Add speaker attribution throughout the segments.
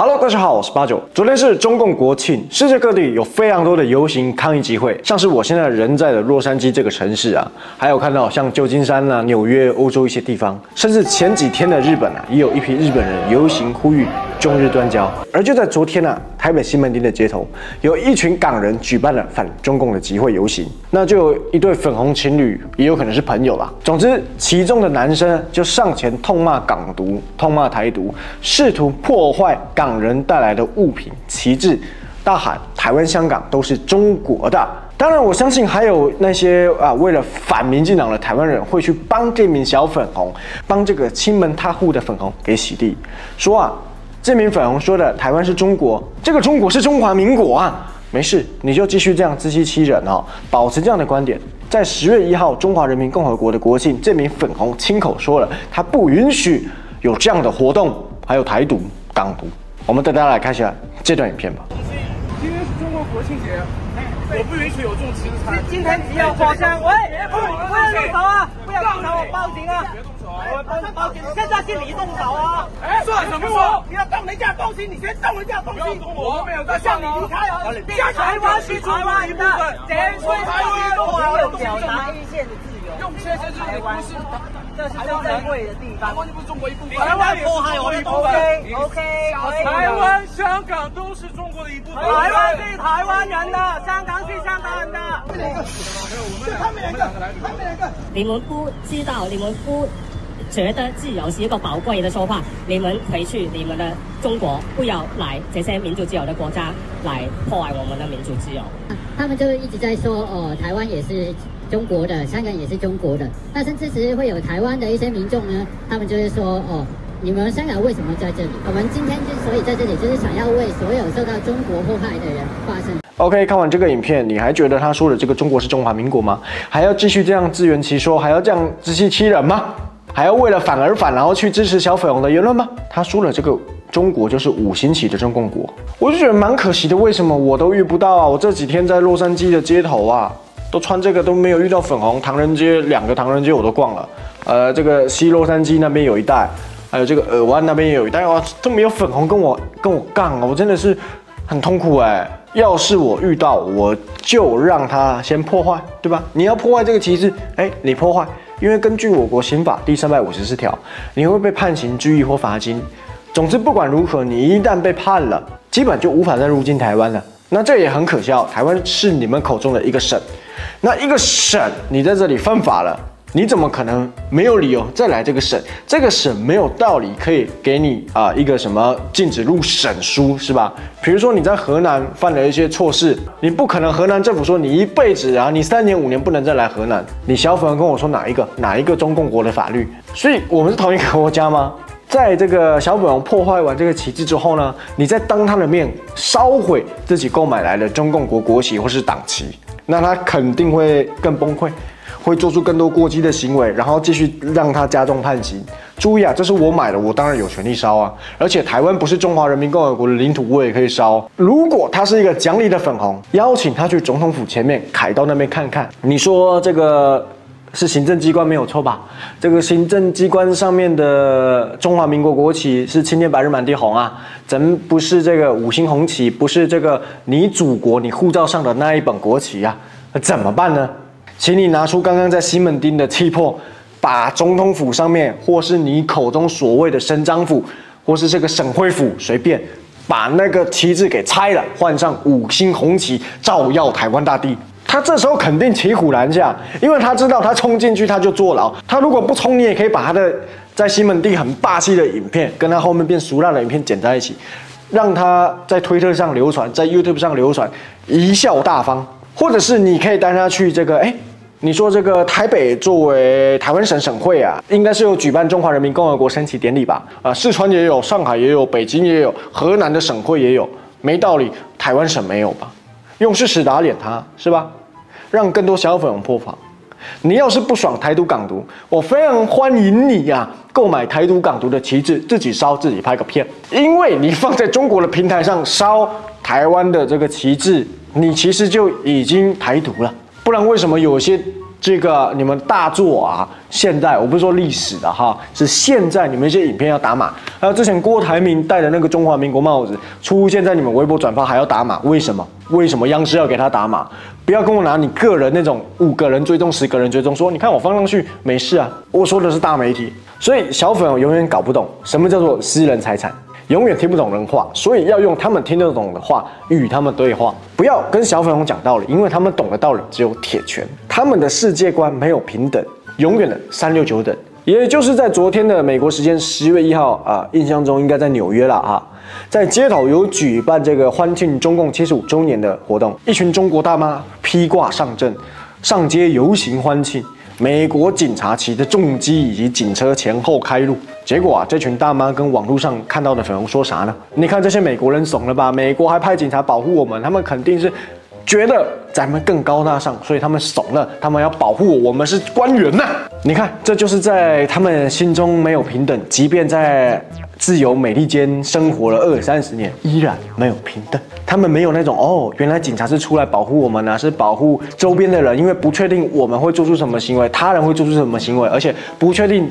Speaker 1: Hello，大家好，我是八九。昨天是中共国庆，世界各地有非常多的游行抗议集会，像是我现在人在的洛杉矶这个城市啊，还有看到像旧金山啊、纽约、欧洲一些地方，甚至前几天的日本啊，也有一批日本人游行呼吁中日断交。而就在昨天啊，台北西门町的街头，有一群港人举办了反中共的集会游行，那就有一对粉红情侣，也有可能是朋友啦。总之，其中的男生就上前痛骂港独、痛骂台独，试图破坏港。人带来的物品、旗帜，大喊台湾、香港都是中国的。当然，我相信还有那些啊，为了反民进党的台湾人会去帮这名小粉红，帮这个亲门踏户的粉红给洗地，说啊，这名粉红说的台湾是中国，这个中国是中华民国啊。没事，你就继续这样自欺欺人哦，保持这样的观点。在十月一号中华人民共和国的国庆，这名粉红亲口说了，他不允许有这样的活动，还有台独、港独。我们带大家来看一下这段影片吧。
Speaker 2: 今天是中国国庆节，我不允许有这种旗帜。
Speaker 3: 今天只有火山，喂，不不要动手啊！不要动手，我报警啊！现在是你动手啊！
Speaker 2: 哎，算什么我？
Speaker 3: 你要动人家东西，你先动人家东西。
Speaker 2: 我，我没有在
Speaker 3: 向你离开啊！台湾是台湾的，台湾有表达意见的自由。
Speaker 2: 用这些日不是。
Speaker 3: 这是最珍贵的地方。
Speaker 2: 台湾不是中国一部分。
Speaker 3: 台湾。
Speaker 2: 台湾、香港都是中国的一部分。
Speaker 3: 台湾是台湾人的，香港是香港人的。
Speaker 2: 他们两个，他们两个，他们两个。
Speaker 4: 你们不知道，你们不觉得自由是一个宝贵的说法？你们回去你们的中国，不要来这些民主自由的国家来破坏我们的民主自由。
Speaker 5: 他们就一直在说，哦，台湾也是。中国的香港也是中国的，那甚至是会有台湾的一些民众呢，他们就是说，哦，你们香港为什么在这里？我们今天之所以在这里，就是想要为所有受到中国迫害的人发声。
Speaker 1: OK，看完这个影片，你还觉得他说的这个中国是中华民国吗？还要继续这样自圆其说，还要这样自欺欺人吗？还要为了反而反，然后去支持小粉红的言论吗？他说了这个中国就是五星旗的中共国，我就觉得蛮可惜的。为什么我都遇不到啊？我这几天在洛杉矶的街头啊。都穿这个都没有遇到粉红，唐人街两个唐人街我都逛了，呃，这个西洛杉矶那边有一带，还有这个尔湾那边也有一带，哇，都没有粉红跟我跟我杠啊，我真的是很痛苦哎。要是我遇到，我就让他先破坏，对吧？你要破坏这个旗帜，哎，你破坏，因为根据我国刑法第三百五十四条，你会被判刑、拘役或罚金。总之不管如何，你一旦被判了，基本就无法再入境台湾了。那这也很可笑，台湾是你们口中的一个省。那一个省，你在这里犯法了，你怎么可能没有理由再来这个省？这个省没有道理可以给你啊一个什么禁止入省书，是吧？比如说你在河南犯了一些错事，你不可能河南政府说你一辈子啊，你三年五年不能再来河南。你小粉跟我说哪一个哪一个中共国的法律？所以我们是同一个国家吗？在这个小粉红破坏完这个旗帜之后呢，你再当他的面烧毁自己购买来的中共国国旗或是党旗。那他肯定会更崩溃，会做出更多过激的行为，然后继续让他加重判刑。注意啊，这是我买的，我当然有权利烧啊。而且台湾不是中华人民共和国的领土，我也可以烧。如果他是一个讲理的粉红，邀请他去总统府前面凯道那边看看，你说这个是行政机关没有错吧？这个行政机关上面的中华民国国旗是青天白日满地红啊。咱不是这个五星红旗，不是这个你祖国你护照上的那一本国旗啊，那怎么办呢？请你拿出刚刚在西门町的气魄，把总统府上面，或是你口中所谓的省长府，或是这个省会府，随便把那个旗帜给拆了，换上五星红旗，照耀台湾大地。他这时候肯定骑虎难下，因为他知道他冲进去他就坐牢，他如果不冲，你也可以把他的。在西门町很霸气的影片，跟他后面变俗烂的影片剪在一起，让他在推特上流传，在 YouTube 上流传，贻笑大方。或者是你可以带他去这个，哎，你说这个台北作为台湾省省会啊，应该是有举办中华人民共和国升旗典礼吧？啊，四川也有，上海也有，北京也有，河南的省会也有，没道理，台湾省没有吧？用事实打脸他是吧？让更多小粉红破防。你要是不爽台独港独，我非常欢迎你呀，购买台独港独的旗帜，自己烧自己拍个片。因为你放在中国的平台上烧台湾的这个旗帜，你其实就已经台独了。不然为什么有些这个你们大作啊！现在我不是说历史的哈，是现在你们一些影片要打码。还有之前郭台铭戴的那个中华民国帽子出现在你们微博转发还要打码，为什么？为什么央视要给他打码？不要跟我拿你个人那种五个人追踪、十个人追踪说，你看我放上去没事啊。我说的是大媒体，所以小粉永远搞不懂什么叫做私人财产。永远听不懂人话，所以要用他们听得懂的话与他们对话。不要跟小粉红讲道理，因为他们懂的道理只有铁拳。他们的世界观没有平等，永远的三六九等。也就是在昨天的美国时间十月一号啊，印象中应该在纽约了啊，在街头有举办这个欢庆中共七十五周年的活动，一群中国大妈披挂上阵，上街游行欢庆。美国警察骑着重机以及警车前后开路，结果啊，这群大妈跟网络上看到的粉红说啥呢？你看这些美国人怂了吧？美国还派警察保护我们，他们肯定是觉得咱们更高大上，所以他们怂了，他们要保护我，们是官员呐。你看，这就是在他们心中没有平等，即便在。自由美利坚生活了二三十年，依然没有平等。他们没有那种哦，原来警察是出来保护我们呢，是保护周边的人，因为不确定我们会做出什么行为，他人会做出什么行为，而且不确定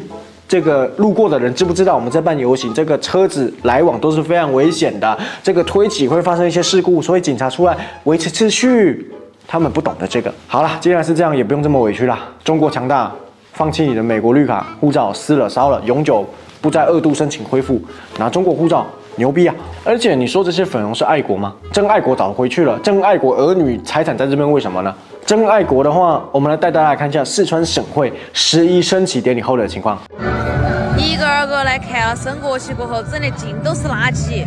Speaker 1: 这个路过的人知不知道我们在办游行，这个车子来往都是非常危险的，这个推挤会发生一些事故，所以警察出来维持秩序。他们不懂得这个。好了，既然是这样，也不用这么委屈了。中国强大，放弃你的美国绿卡，护照撕了烧了，永久。不再二度申请恢复，拿中国护照牛逼啊！而且你说这些粉红是爱国吗？真爱国早回去了，真爱国儿女财产在这边，为什么呢？真爱国的话，我们来带大家看一下四川省会十一升旗典礼后的情况。
Speaker 6: 一个二个来看了升国旗过后，整的尽都是垃圾。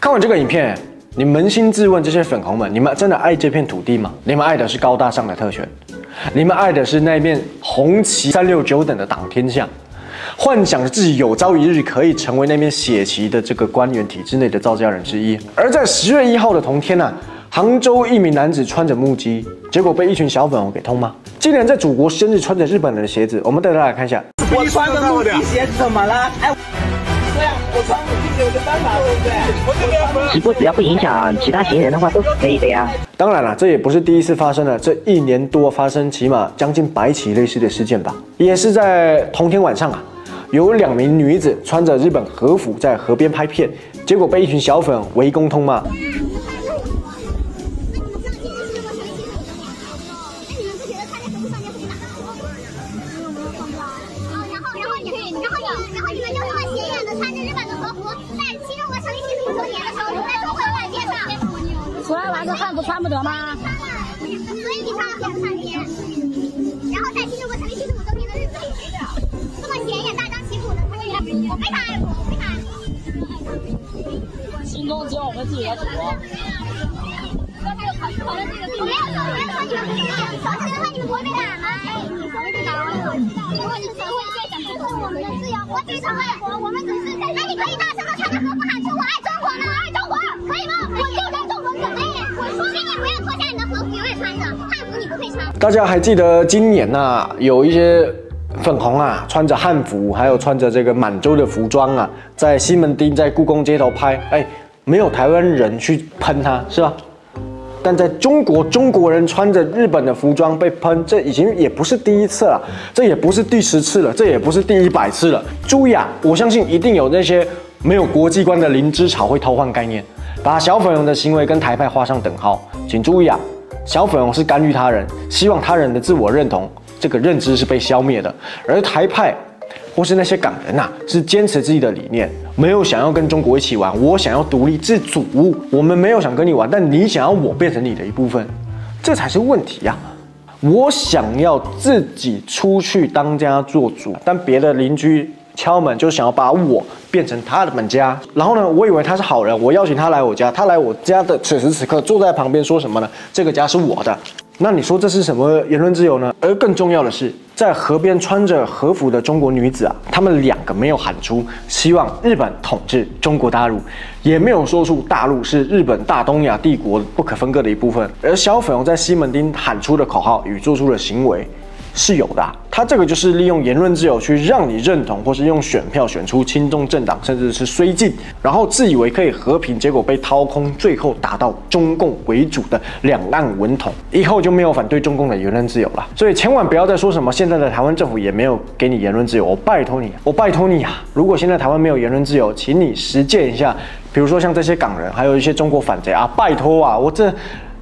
Speaker 1: 看完这个影片。你扪心自问，这些粉红们，你们真的爱这片土地吗？你们爱的是高大上的特权，你们爱的是那面红旗三六九等的党天下，幻想着自己有朝一日可以成为那面血旗的这个官员体制内的造家人之一。而在十月一号的同天呢，杭州一名男子穿着木屐，结果被一群小粉红给痛骂，竟然在祖国生日穿着日本人的鞋子。我们带大家来看一下，
Speaker 3: 我穿着木屐鞋怎么了？哎。我穿有个办法，对不对？直播
Speaker 7: 只要不影响其他行人的话，都是可以的呀。
Speaker 1: 当然了，这也不是第一次发生了，这一年多发生起码将近百起类似的事件吧。也是在同天晚上啊，有两名女子穿着日本和服在河边拍片，结果被一群小粉围攻痛骂。
Speaker 8: 只有我们自己的祖国。我没有说，我没有说你们不行，说真的话你们不会被打吗？你说会被打吗？如果你说会被打，这是我们的自由，我非常爱国，我们只是在。那你可以大声的穿着和服喊出我爱中国吗？我爱中国，可以吗？我就在中国准备。
Speaker 1: 大家还记得今年呐，有一些粉红啊，穿着汉服，还有穿着这个满洲的服装啊，在西门町、在故宫街头拍，哎，没有台湾人去喷他，是吧？但在中国，中国人穿着日本的服装被喷，这已经也不是第一次了，这也不是第十次了，这也不是第一百次了。注意啊，我相信一定有那些没有国际观的灵芝草会偷换概念。把小粉红的行为跟台派画上等号，请注意啊，小粉红是干预他人，希望他人的自我认同这个认知是被消灭的，而台派或是那些港人呐，是坚持自己的理念，没有想要跟中国一起玩，我想要独立自主，我们没有想跟你玩，但你想要我变成你的一部分，这才是问题呀。我想要自己出去当家做主，但别的邻居。敲门就想要把我变成他的本家，然后呢，我以为他是好人，我邀请他来我家，他来我家的此时此刻坐在旁边说什么呢？这个家是我的，那你说这是什么言论自由呢？而更重要的是，在河边穿着和服的中国女子啊，她们两个没有喊出希望日本统治中国大陆，也没有说出大陆是日本大东亚帝国不可分割的一部分，而小粉红在西门町喊出的口号与做出的行为。是有的、啊，他这个就是利用言论自由去让你认同，或是用选票选出亲中政党，甚至是绥靖，然后自以为可以和平，结果被掏空，最后达到中共为主的两岸稳统，以后就没有反对中共的言论自由了。所以千万不要再说什么现在的台湾政府也没有给你言论自由，我拜托你，我拜托你啊！如果现在台湾没有言论自由，请你实践一下，比如说像这些港人，还有一些中国反贼啊，拜托啊，我这。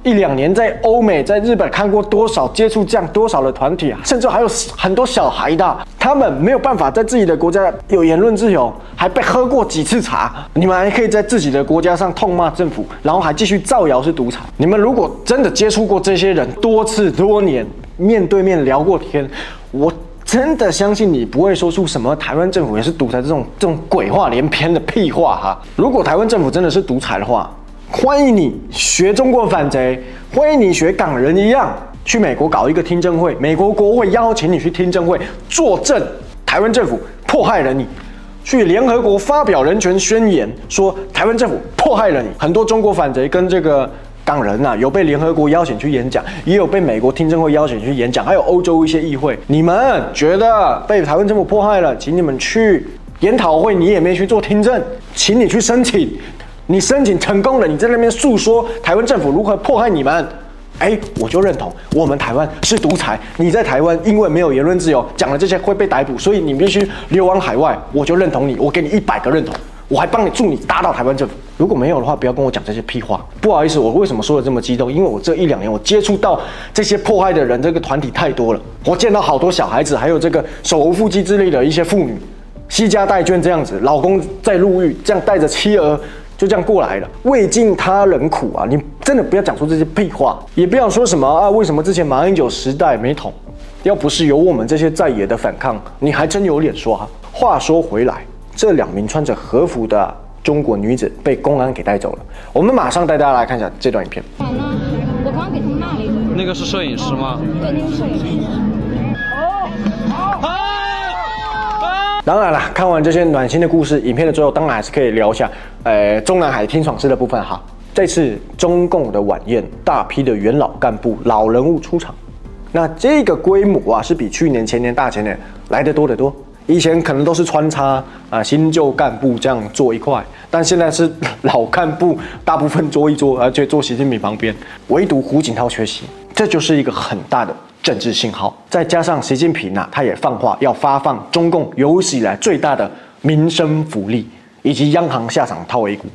Speaker 1: 一两年在欧美、在日本看过多少接触这样多少的团体啊，甚至还有很多小孩的，他们没有办法在自己的国家有言论自由，还被喝过几次茶，你们还可以在自己的国家上痛骂政府，然后还继续造谣是独裁。你们如果真的接触过这些人多次多年，面对面聊过天，我真的相信你不会说出什么台湾政府也是独裁这种这种鬼话连篇的屁话哈。如果台湾政府真的是独裁的话，欢迎你学中国反贼，欢迎你学港人一样去美国搞一个听证会，美国国会邀请你去听证会作证，台湾政府迫害了你，去联合国发表人权宣言，说台湾政府迫害了你。很多中国反贼跟这个港人啊，有被联合国邀请去演讲，也有被美国听证会邀请去演讲，还有欧洲一些议会。你们觉得被台湾政府迫害了，请你们去研讨会，你也没去做听证，请你去申请。你申请成功了，你在那边诉说台湾政府如何迫害你们，哎，我就认同我们台湾是独裁。你在台湾因为没有言论自由，讲了这些会被逮捕，所以你必须流亡海外，我就认同你，我给你一百个认同，我还帮你助你打倒台湾政府。如果没有的话，不要跟我讲这些屁话。不好意思，我为什么说的这么激动？因为我这一两年我接触到这些迫害的人，这个团体太多了，我见到好多小孩子，还有这个手无缚鸡之力的一些妇女，惜家带眷这样子，老公在入狱，这样带着妻儿。就这样过来了，未尽他人苦啊！你真的不要讲出这些屁话，也不要说什么啊，为什么之前马英九时代没捅？要不是有我们这些在野的反抗，你还真有脸说啊。话说回来，这两名穿着和服的中国女子被公安给带走了。我们马上带大家来看一下这段影片。
Speaker 9: 我刚给他骂了一顿。
Speaker 2: 那个是摄影师吗？
Speaker 9: 对，那个摄影师。
Speaker 1: 当然了，看完这些暖心的故事，影片的最后当然还是可以聊一下，呃，中南海听爽事的部分哈。这次中共的晚宴，大批的元老干部、老人物出场，那这个规模啊，是比去年、前年、大前年来的多得多。以前可能都是穿插啊新旧干部这样坐一块，但现在是老干部大部分坐一桌，而且坐习近平旁边，唯独胡锦涛缺席，这就是一个很大的。政治信号，再加上习近平呐，他也放话要发放中共有史以来最大的民生福利，以及央行下场套 A 股，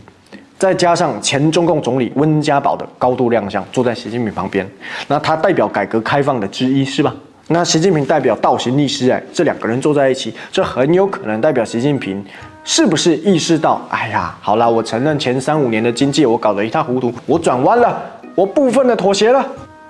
Speaker 1: 再加上前中共总理温家宝的高度亮相，坐在习近平旁边，那他代表改革开放的之一是吧？那习近平代表倒行逆施，哎，这两个人坐在一起，这很有可能代表习近平是不是意识到，哎呀，好了，我承认前三五年的经济我搞得一塌糊涂，我转弯了，我部分的妥协了。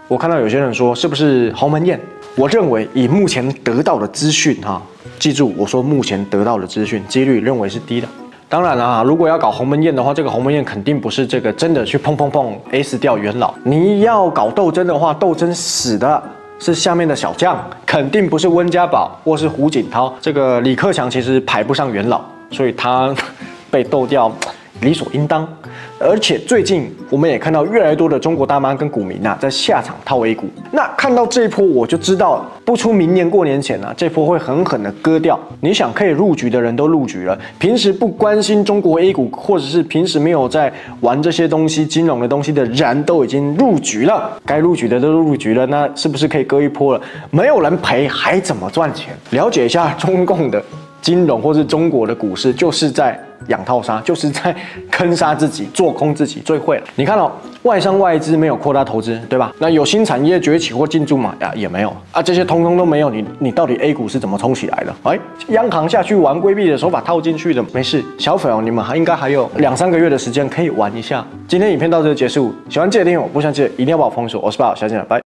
Speaker 1: 我看到有些人说是不是鸿门宴？我认为以目前得到的资讯，哈，记住我说目前得到的资讯，几率认为是低的。当然了，如果要搞鸿门宴的话，这个鸿门宴肯定不是这个真的去砰砰砰 S 掉元老。你要搞斗争的话，斗争死的是下面的小将，肯定不是温家宝或是胡锦涛。这个李克强其实排不上元老，所以他 被斗掉理所应当。而且最近我们也看到越来越多的中国大妈跟股民呐在下场套 A 股。那看到这一波，我就知道不出明年过年前呢，这波会狠狠的割掉。你想可以入局的人都入局了，平时不关心中国 A 股，或者是平时没有在玩这些东西、金融的东西的人都已经入局了。该入局的都入局了，那是不是可以割一波了？没有人赔，还怎么赚钱？了解一下中共的。金融或是中国的股市，就是在养套杀，就是在坑杀自己，做空自己最会了。你看哦外商外资没有扩大投资，对吧？那有新产业崛起或进驻吗？呀，也没有啊，这些通通都没有。你你到底 A 股是怎么冲起来的？哎，央行下去玩规避的手法套进去的，没事。小粉哦，你们还应该还有两三个月的时间可以玩一下。今天影片到这结束，喜欢记得订阅我，不喜欢记得一定要把我封锁。我是八号，下见了，拜。